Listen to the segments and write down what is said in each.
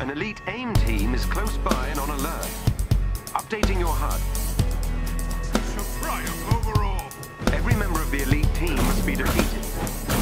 An elite AIM team is close by and on alert. Updating your HUD. We shall triumph over. Every member of the elite team must be defeated.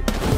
point.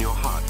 Your HUD.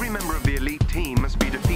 Every member of the elite team must be defeated.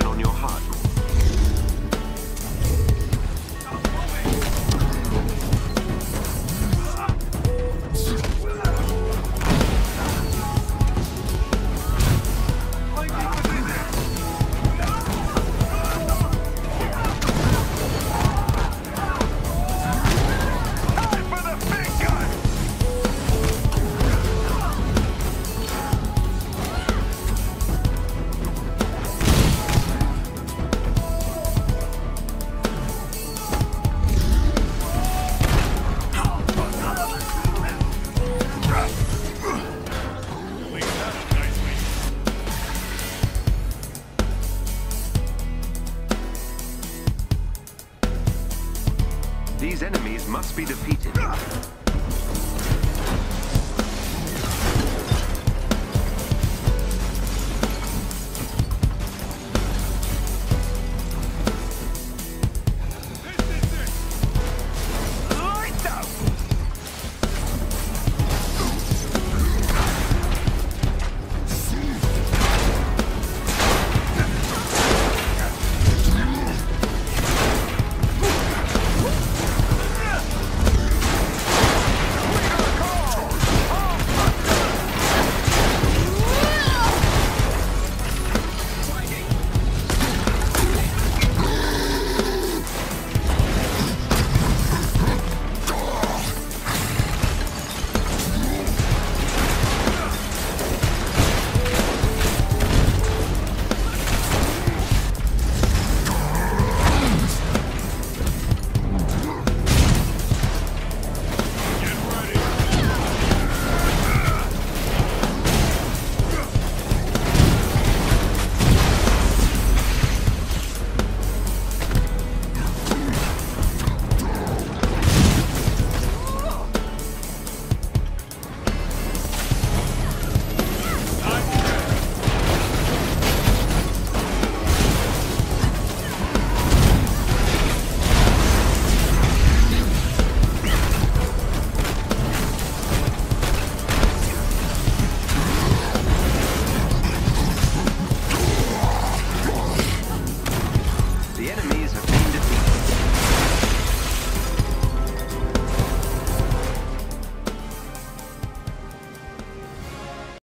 on your heart.